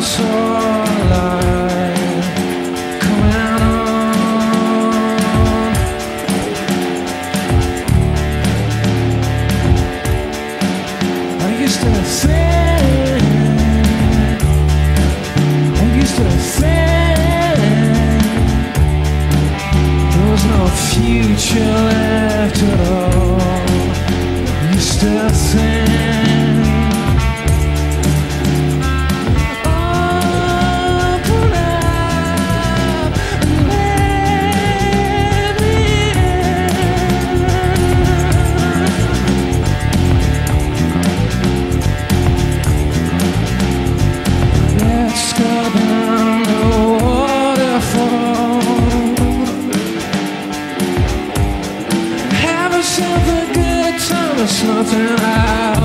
sworn I there's nothing I